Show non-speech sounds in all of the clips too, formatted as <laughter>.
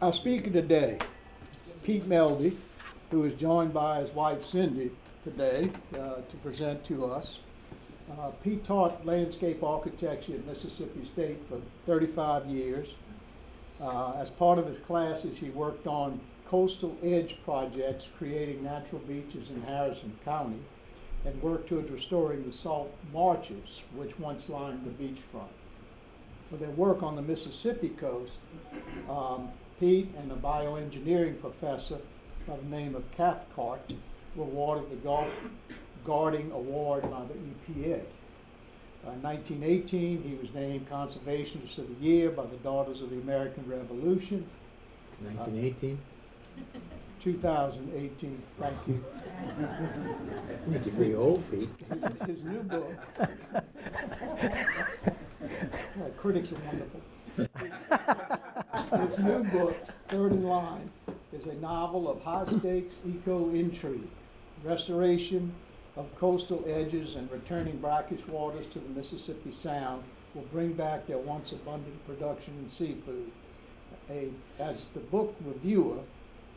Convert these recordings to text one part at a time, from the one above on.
Our speaker today, Pete Melby, who is joined by his wife Cindy today uh, to present to us. Uh, Pete taught landscape architecture at Mississippi State for 35 years. Uh, as part of his classes, he worked on coastal edge projects creating natural beaches in Harrison County and worked towards restoring the salt marshes which once lined the beachfront. For their work on the Mississippi coast, um, Pete and a bioengineering professor by the name of Cathcart were awarded the Gulf Guardian Award by the EPA. Uh, in 1918, he was named Conservationist of the Year by the Daughters of the American Revolution. 1918? 2018, thank you. You pretty old, Pete. His, his new book. Uh, <laughs> critics are wonderful. <laughs> His new book, Third in Line, is a novel of high stakes eco intrigue, restoration of coastal edges and returning brackish waters to the Mississippi Sound will bring back their once abundant production in seafood. A, as the book reviewer,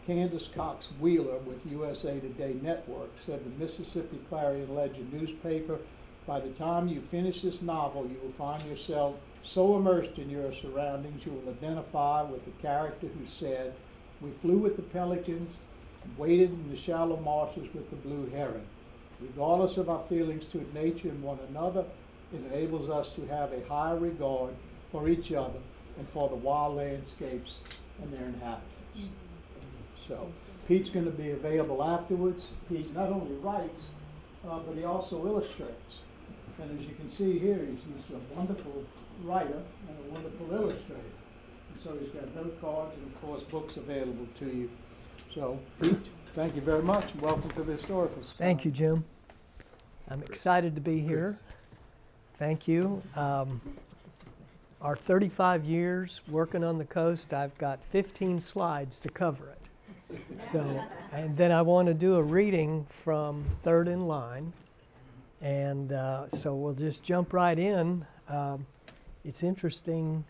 Candace Cox Wheeler with USA Today Network said the Mississippi Clarion Ledger newspaper, by the time you finish this novel, you will find yourself so immersed in your surroundings you will identify with the character who said, We flew with the pelicans, and waded in the shallow marshes with the blue heron. Regardless of our feelings toward nature and one another, it enables us to have a high regard for each other and for the wild landscapes and their inhabitants. So Pete's going to be available afterwards. Pete not only writes, uh, but he also illustrates. And as you can see here, he's, he's a wonderful writer and a wonderful illustrator. And so he's got note cards and, of course, books available to you. So, Pete, <clears throat> thank you very much. Welcome to the Historical Society. Thank you, Jim. I'm excited to be here. Thank you. Um, our 35 years working on the coast, I've got 15 slides to cover it. So, and then I want to do a reading from Third in Line. And uh, so we'll just jump right in. Um, it's interesting,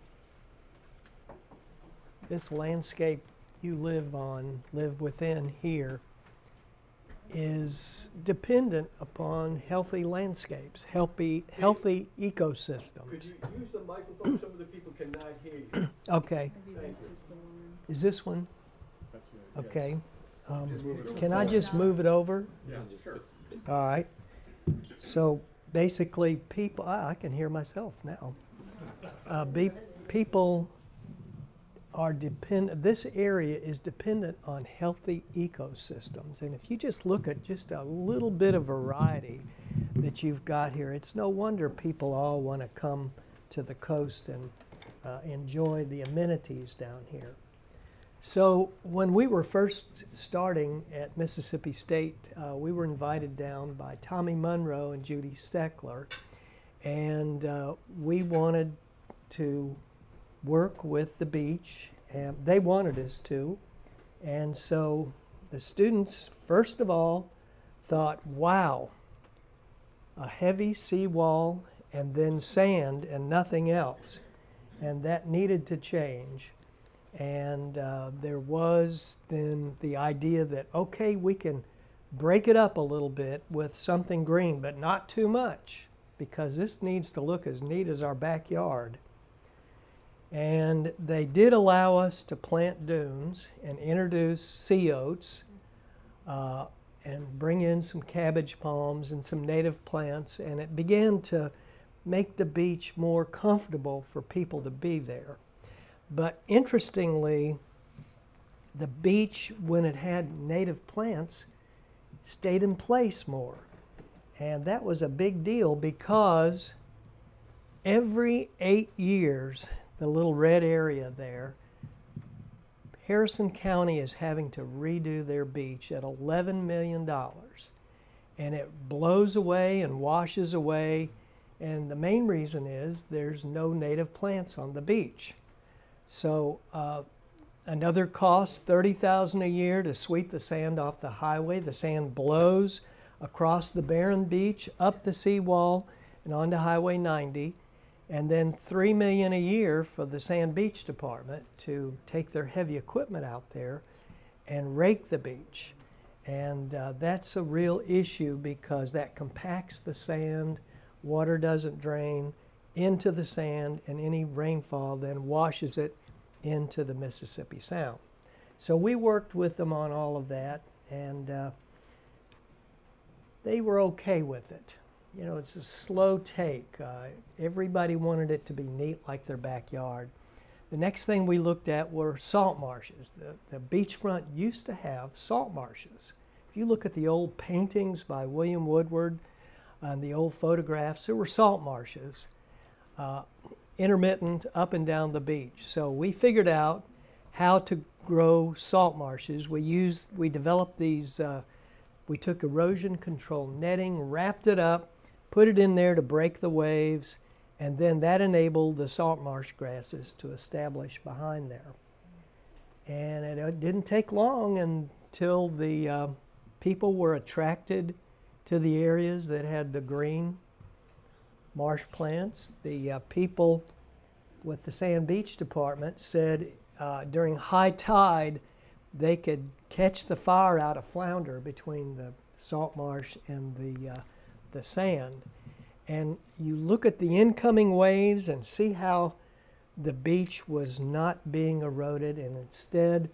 this landscape you live on, live within here, is dependent upon healthy landscapes, healthy, healthy Could ecosystems. you use the microphone? Some of the people cannot hear you. <clears throat> Okay, this is is this one? That's it, yes. Okay. Um, Just move it over. Can I just move it over? Yeah, sure. All right. So basically, people, ah, I can hear myself now. Uh, be, people are dependent, this area is dependent on healthy ecosystems. And if you just look at just a little bit of variety that you've got here, it's no wonder people all want to come to the coast and uh, enjoy the amenities down here. So when we were first starting at Mississippi State, uh, we were invited down by Tommy Munro and Judy Steckler, and uh, we wanted to work with the beach, and they wanted us to. And so the students, first of all, thought, wow, a heavy seawall and then sand and nothing else. And that needed to change. And uh, there was then the idea that, okay, we can break it up a little bit with something green, but not too much, because this needs to look as neat as our backyard. And they did allow us to plant dunes and introduce sea oats uh, and bring in some cabbage palms and some native plants, and it began to make the beach more comfortable for people to be there. But interestingly, the beach, when it had native plants, stayed in place more. And that was a big deal because every eight years, the little red area there, Harrison County is having to redo their beach at $11 million. And it blows away and washes away. And the main reason is there's no native plants on the beach. So uh, another cost, 30000 a year to sweep the sand off the highway. The sand blows across the barren beach, up the seawall, and onto Highway 90. And then three million a year for the sand beach department to take their heavy equipment out there and rake the beach. And uh, that's a real issue because that compacts the sand, water doesn't drain into the sand, and any rainfall then washes it into the Mississippi Sound. So we worked with them on all of that, and uh, they were okay with it. You know, it's a slow take. Uh, everybody wanted it to be neat like their backyard. The next thing we looked at were salt marshes. The, the beachfront used to have salt marshes. If you look at the old paintings by William Woodward and the old photographs, there were salt marshes, uh, intermittent up and down the beach. So we figured out how to grow salt marshes. We used, we developed these, uh, we took erosion control netting, wrapped it up, put it in there to break the waves, and then that enabled the salt marsh grasses to establish behind there. And it, didn't take long until the uh, people were attracted to the areas that had the green marsh plants. The uh, people with the Sand Beach Department said uh, during high tide they could catch the fire out of flounder between the salt marsh and the, uh, the sand. And you look at the incoming waves and see how the beach was not being eroded, and instead,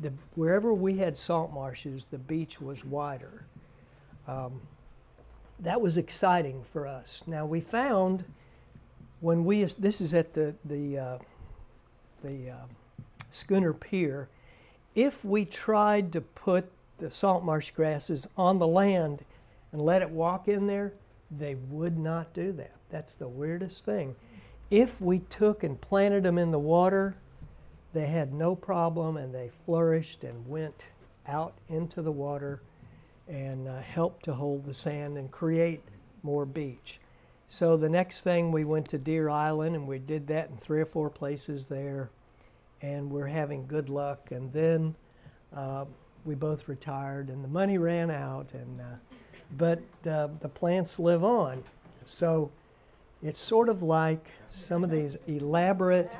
the, wherever we had salt marshes, the beach was wider. Um, that was exciting for us. Now we found when we this is at the the uh, the uh, Schooner Pier, if we tried to put the salt marsh grasses on the land and let it walk in there, they would not do that. That's the weirdest thing. If we took and planted them in the water, they had no problem and they flourished and went out into the water and uh, helped to hold the sand and create more beach. So the next thing we went to Deer Island and we did that in three or four places there and we're having good luck. And then uh, we both retired and the money ran out and uh, but uh, the plants live on. So it's sort of like some of these elaborate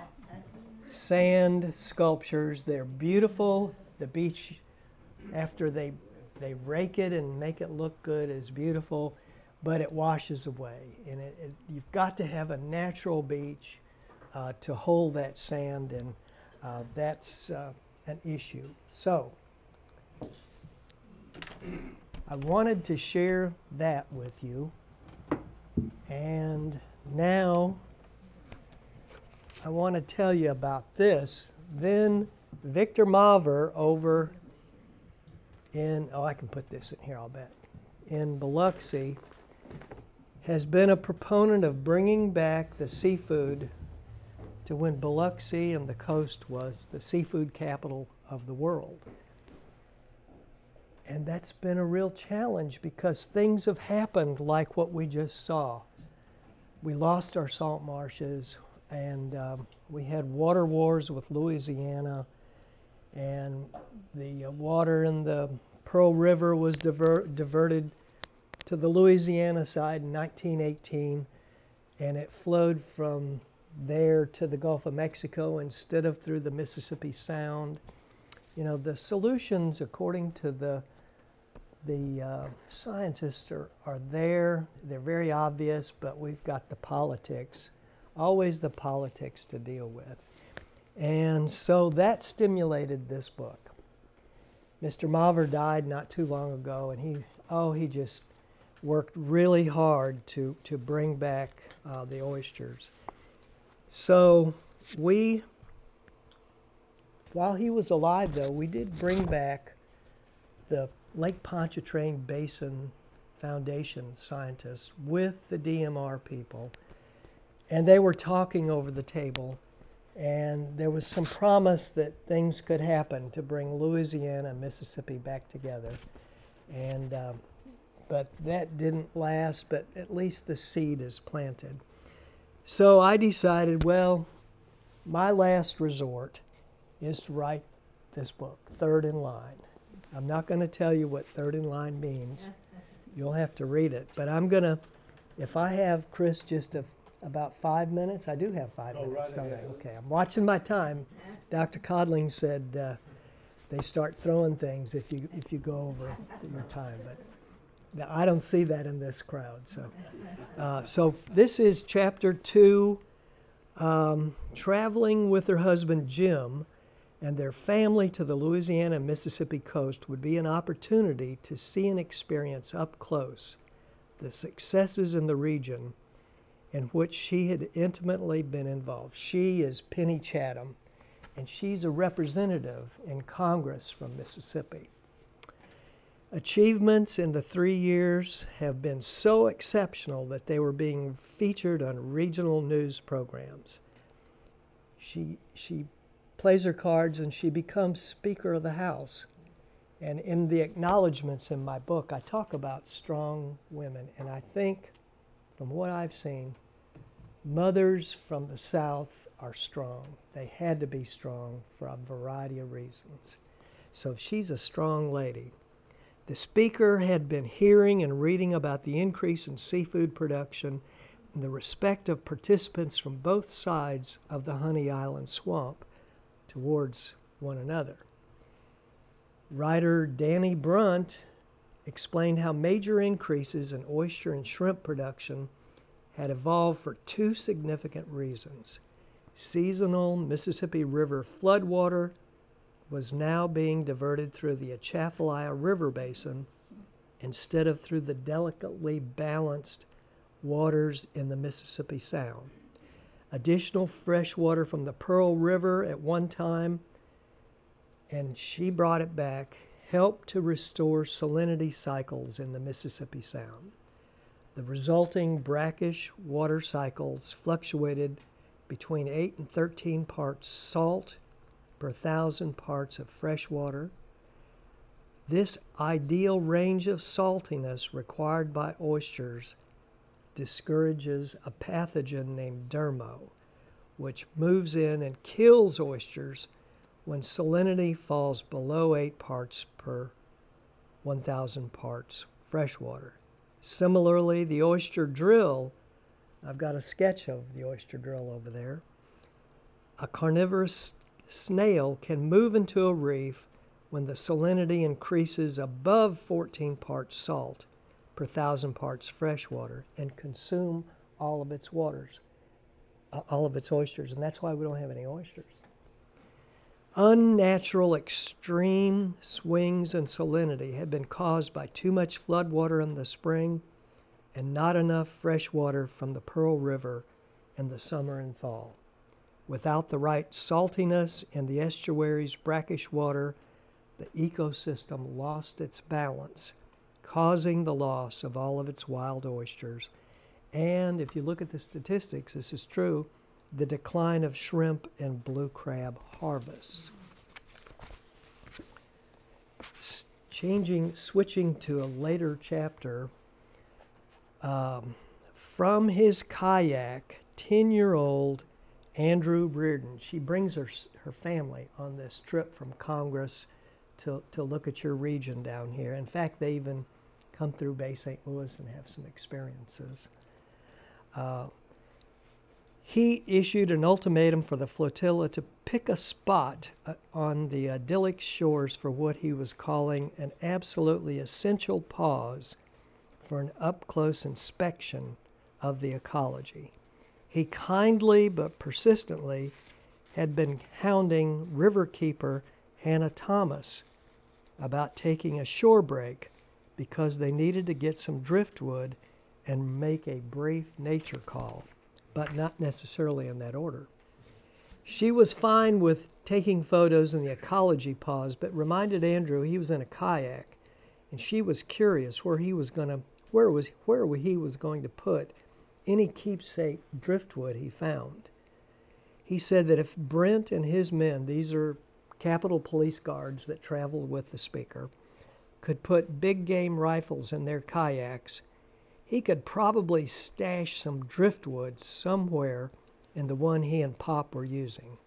sand sculptures. They're beautiful. The beach, after they they rake it and make it look good, is beautiful, but it washes away. And it, it, you've got to have a natural beach uh, to hold that sand, and uh, that's uh, an issue. So. I wanted to share that with you. And now I want to tell you about this. Then Victor Mavar over in, oh, I can put this in here, I'll bet, in Biloxi has been a proponent of bringing back the seafood to when Biloxi and the coast was the seafood capital of the world. And that's been a real challenge because things have happened like what we just saw. We lost our salt marshes, and um, we had water wars with Louisiana, and the uh, water in the Pearl River was diver- diverted to the Louisiana side in 1918, and it flowed from there to the Gulf of Mexico instead of through the Mississippi Sound. You know, the solutions, according to the the uh, scientists are, are there, they're very obvious, but we've got the politics, always the politics to deal with. And so that stimulated this book. Mr. Mavar died not too long ago, and he, oh, he just worked really hard to, to bring back uh, the oysters. So we, while he was alive, though, we did bring back the Lake Pontchartrain Basin Foundation scientists with the DMR people, and they were talking over the table, and there was some promise that things could happen to bring Louisiana and Mississippi back together, and um, but that didn't last. But at least the seed is planted. So I decided, well, my last resort is to write this book, Third in Line. I'm not going to tell you what third in line means. <laughs> You'll have to read it. But I'm going to, if I have Chris just a about five minutes? I do have five Go minutes, right ahead. Okay, I'm watching my time. Dr. Codling said uh, they start throwing things if you if you go over your time, but now, I don't see that in this crowd. So, uh, so this is chapter two. Um, traveling with her husband Jim and their family to the Louisiana and Mississippi coast would be an opportunity to see and experience up close the successes in the region in which she had intimately been involved. She is Penny Chatham, and she's a representative in Congress from Mississippi. Achievements in the three years have been so exceptional that they were being featured on regional news programs. She, she plays her cards and she becomes Speaker of the House. And in the acknowledgments in my book, I talk about strong women. And I think, from what I've seen, mothers from the South are strong. They had to be strong for a variety of reasons. So she's a strong lady. The speaker had been hearing and reading about the increase in seafood production and the respect of participants from both sides of the Honey Island swamp towards one another. Writer Danny Brunt explained how major increases in oyster and shrimp production had evolved for two significant reasons. Seasonal Mississippi River floodwater was now being diverted through the Atchafalaya River Basin instead of through the delicately balanced waters in the Mississippi Sound. Additional fresh water from the Pearl River at one time, and she brought it back, helped to restore salinity cycles in the Mississippi Sound. The resulting brackish water cycles fluctuated between 8 and 13 parts salt per thousand parts of fresh water. This ideal range of saltiness required by oysters discourages a pathogen named dermo, which moves in and kills oysters when salinity falls below 8 parts per 1,000 parts freshwater. Similarly, the oyster drill, I've got a sketch of the oyster drill over there. A carnivorous snail can move into a reef when the salinity increases above 14 parts salt per thousand parts freshwater and consume all of its waters, uh, all of its oysters, and that's why we don't have any oysters. Unnatural extreme swings in salinity had been caused by too much floodwater in the spring and not enough fresh water from the Pearl River in the summer and fall. Without the right saltiness in the estuary's brackish water, the ecosystem lost its balance, causing the loss of all of its wild oysters. And if you look at the statistics, this is true, the decline of shrimp and blue crab harvests. Changing, switching to a later chapter, um, from his kayak, 10 year old Andrew Reardon, she brings her, her family on this trip from Congress to, to look at your region down here. In fact, they even come through Bay St. Louis and have some experiences. Uh, he issued an ultimatum for the flotilla to pick a spot uh, on the idyllic shores for what he was calling an absolutely essential pause for an up close inspection of the ecology. He kindly but persistently had been hounding riverkeeper Hannah Thomas about taking a shore break because they needed to get some driftwood and make a brief nature call, but not necessarily in that order. She was fine with taking photos in the ecology pause, but reminded Andrew he was in a kayak, and she was curious where he was going to where was where he was going to put any keepsake driftwood he found. He said that if Brent and his men, these are Capitol Police guards that traveled with the speaker, could put big game rifles in their kayaks, he could probably stash some driftwood somewhere in the one he and Pop were using.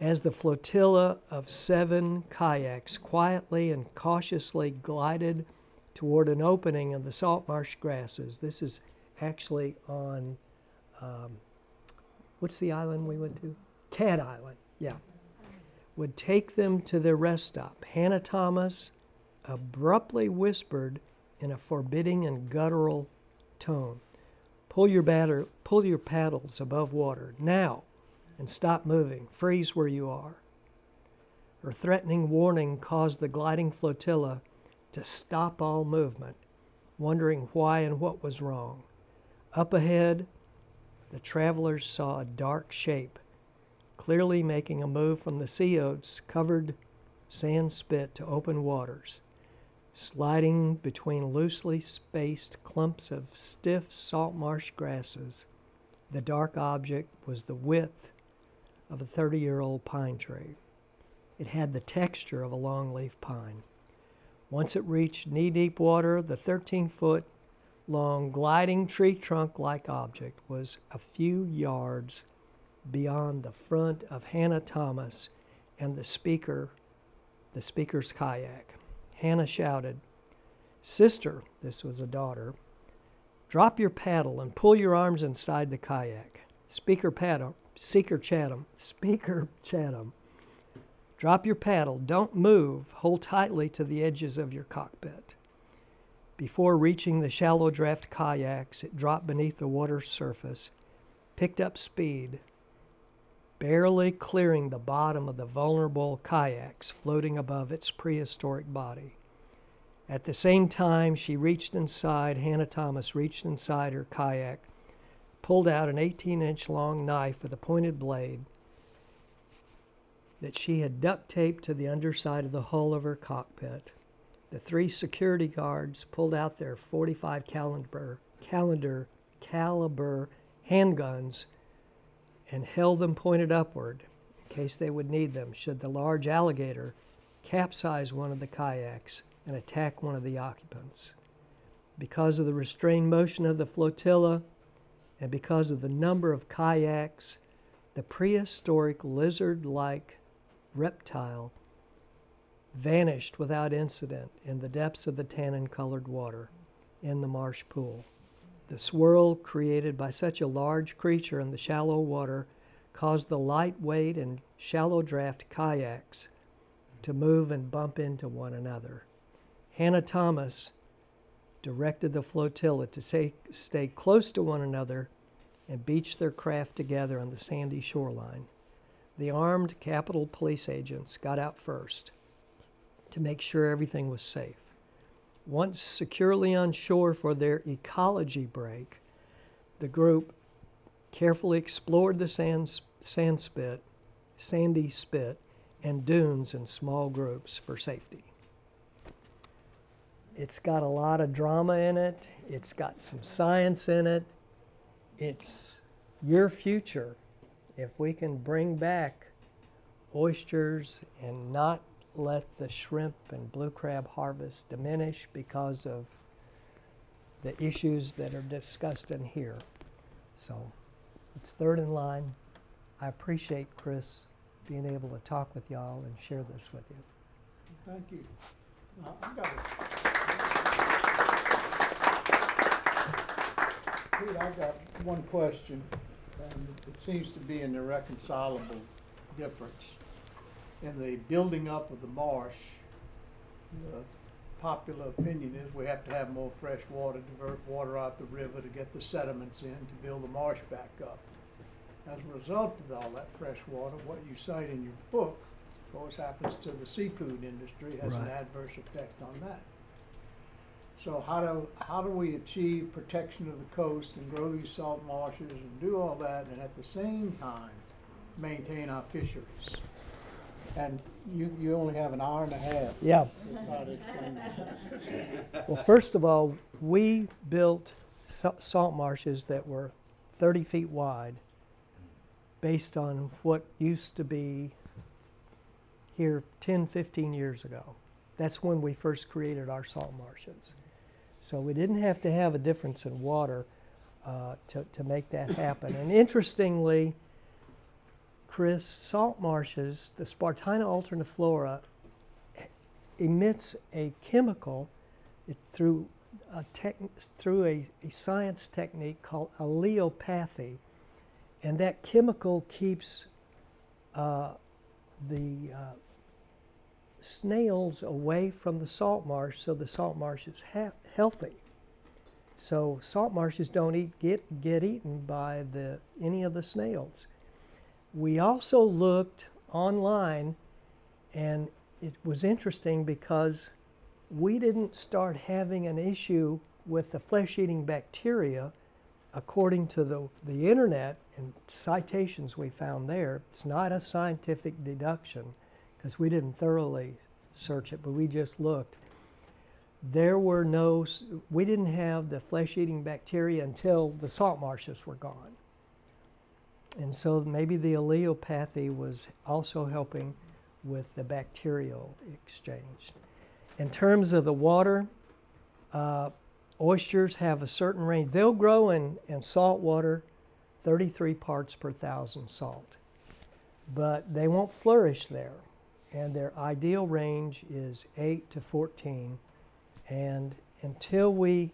As the flotilla of seven kayaks quietly and cautiously glided toward an opening in the salt marsh grasses, this is actually on um, what's the island we went to? Cat Island, yeah. Would take them to their rest stop. Hannah Thomas abruptly whispered in a forbidding and guttural tone, "Pull your batter, pull your paddles above water now, and stop moving. Freeze where you are." Her threatening warning caused the gliding flotilla to stop all movement, wondering why and what was wrong. Up ahead, the travelers saw a dark shape, clearly making a move from the sea oats covered sand spit to open waters. Sliding between loosely spaced clumps of stiff salt marsh grasses, the dark object was the width of a 30 year old pine tree. It had the texture of a longleaf pine. Once it reached knee deep water, the 13 foot long gliding tree trunk like object was a few yards beyond the front of Hannah Thomas and the speaker, the speaker's kayak. Hannah shouted, Sister, this was a daughter, drop your paddle and pull your arms inside the kayak. Speaker paddle, Seeker Chatham, Speaker Chatham, drop your paddle, don't move, hold tightly to the edges of your cockpit. Before reaching the shallow draft kayaks, it dropped beneath the water's surface, picked up speed, barely clearing the bottom of the vulnerable kayaks floating above its prehistoric body. At the same time, she reached inside, Hannah Thomas reached inside her kayak, pulled out an 18 inch long knife with a pointed blade that she had duct taped to the underside of the hull of her cockpit. The three security guards pulled out their 45 caliber, calendar, caliber handguns and held them pointed upward in case they would need them should the large alligator capsize one of the kayaks and attack one of the occupants. Because of the restrained motion of the flotilla and because of the number of kayaks, the prehistoric lizard like reptile vanished without incident in the depths of the tannin colored water in the marsh pool. The swirl created by such a large creature in the shallow water caused the lightweight and shallow draft kayaks to move and bump into one another. Hannah Thomas directed the flotilla to say, stay close to one another and beach their craft together on the sandy shoreline. The armed Capitol police agents got out first to make sure everything was safe. Once securely on shore for their ecology break, the group carefully explored the sand, sand spit, sandy spit, and dunes in small groups for safety. It's got a lot of drama in it. It's got some science in it. It's your future. If we can bring back oysters and not let the shrimp and blue crab harvest diminish because of the issues that are discussed in here. So it's third in line. I appreciate Chris being able to talk with y'all and share this with you. Thank you. Uh, I've got Pete, I've got one question, and it seems to be an irreconcilable difference. In the building up of the marsh, the popular opinion is we have to have more fresh water, divert water out the river to get the sediments in to build the marsh back up. As a result of all that fresh water, what you cite in your book, of course, happens to the seafood industry, has an adverse effect on that. So how do, how do we achieve protection of the coast and grow these salt marshes and do all that and at the same time maintain our fisheries? And you, you only have an hour and a half Yeah. Well, first of all, we built sa- salt marshes that were 30 feet wide based on what used to be here 10, 15 years ago. That's when we first created our salt marshes. So we didn't have to have a difference in water uh, to, to make that happen. And interestingly, Chris, salt marshes, the Spartina alterniflora emits a chemical it, through a tech, through a, a science technique called allelopathy, and that chemical keeps uh, the uh, snails away from the salt marsh, so the salt marsh is healthy. So salt marshes don't eat, get get eaten by the any of the snails. We also looked online, and it was interesting because we didn't start having an issue with the flesh-eating bacteria according to the, the internet and citations we found there. It's not a scientific deduction because we didn't thoroughly search it, but we just looked. There were no, we didn't have the flesh-eating bacteria until the salt marshes were gone. And so maybe the allelopathy was also helping with the bacterial exchange. In terms of the water, uh, oysters have a certain range. They'll grow in, in salt water 33 parts per thousand salt, but they won't flourish there. And their ideal range is 8 to 14. And until we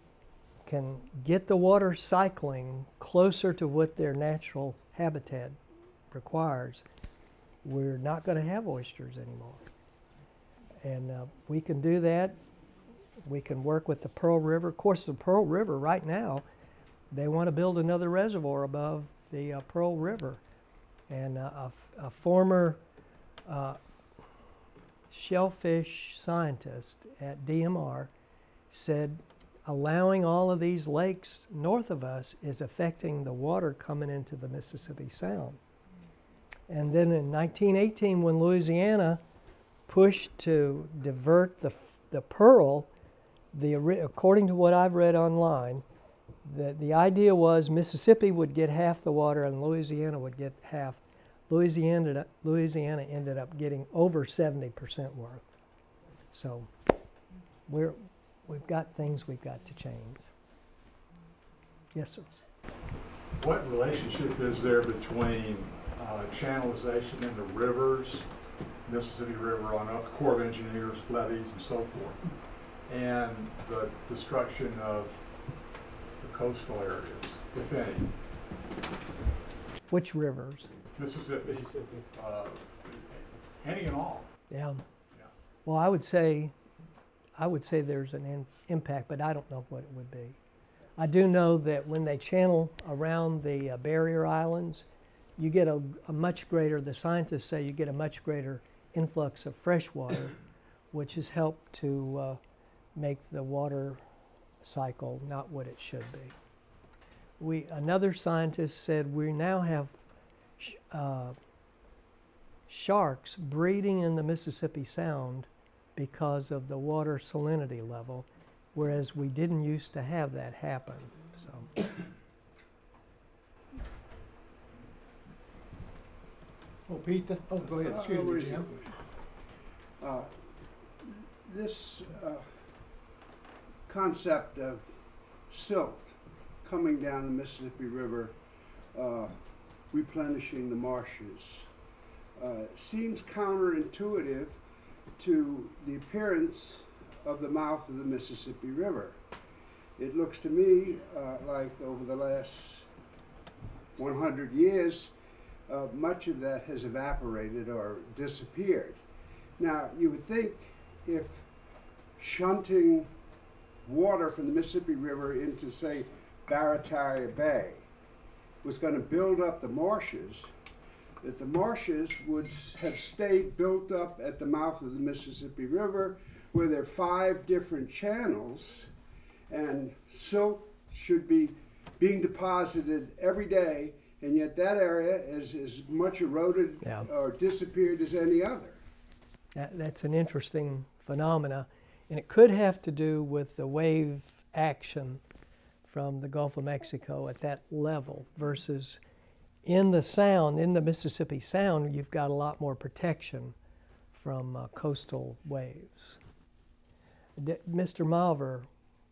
can get the water cycling closer to what their natural habitat requires, we're not going to have oysters anymore. And uh, we can do that. We can work with the Pearl River. Of course, the Pearl River right now, they want to build another reservoir above the uh, Pearl River. And uh, a, former uh, shellfish scientist at DMR said allowing all of these lakes north of us is affecting the water coming into the Mississippi Sound. And then in 1918, when Louisiana pushed to divert the, the Pearl, the, according to what I've read online, the, the idea was Mississippi would get half the water and Louisiana would get half. Louisiana, Louisiana ended up getting over 70% worth. So we're, we've got things we've got to change. Yes, sir. What relationship is there between uh, channelization in the rivers, Mississippi River on up, the Corps of Engineers, levees and so forth, and the destruction of the coastal areas, if any? Which rivers? Mississippi, uh, any and all? Yeah. Yeah. Well, I would say, I would say there's an in, impact, but I don't know what it would be. I do know that when they channel around the uh, barrier islands, you get a, a much greater. The scientists say you get a much greater influx of fresh water, which has helped to uh, make the water cycle not what it should be. We another scientist said we now have sh- uh, sharks breeding in the Mississippi Sound because of the water salinity level, whereas we didn't used to have that happen. So, <coughs> Oh, Peter, oh, go ahead, Uh, excuse where me, Jim. Uh, This uh, concept of silt coming down the Mississippi River, uh, replenishing the marshes, uh, seems counterintuitive to the appearance of the mouth of the Mississippi River. It looks to me uh, like over the last 100 years, uh, much of that has evaporated or disappeared. Now, you would think if shunting water from the Mississippi River into, say, Barataria Bay was going to build up the marshes, that the marshes would have stayed built up at the mouth of the Mississippi River, where there are five different channels, and silt should be being deposited every day, and yet that area is as much eroded Yeah. or disappeared as any other. that, that's an interesting phenomena, and it could have to do with the wave action from the Gulf of Mexico at that level versus in the Sound, in the Mississippi Sound, you've got a lot more protection from uh, coastal waves. D- Mr. Malver,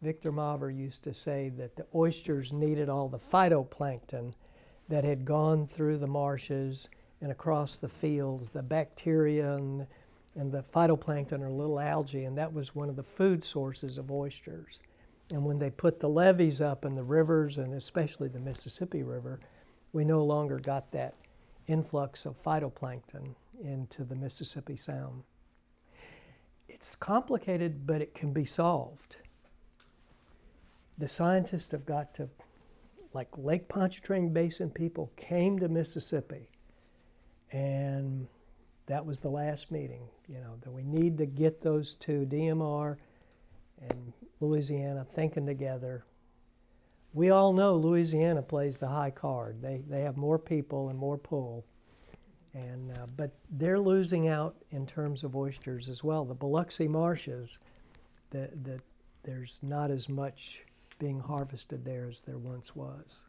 Victor Malver used to say that the oysters needed all the phytoplankton that had gone through the marshes and across the fields, the bacteria and, and the phytoplankton are little algae, and that was one of the food sources of oysters. And when they put the levees up in the rivers, and especially the Mississippi River, we no longer got that influx of phytoplankton into the Mississippi Sound. It's complicated, but it can be solved. The scientists have got to, like Lake Pontchartrain Basin people came to Mississippi, and that was the last meeting. You know that we need to get those two, DMR and Louisiana, thinking together. We all know Louisiana plays the high card. They they have more people and more pull, and uh, but they're losing out in terms of oysters as well. The Biloxi marshes, the the there's not as much being harvested there as there once was.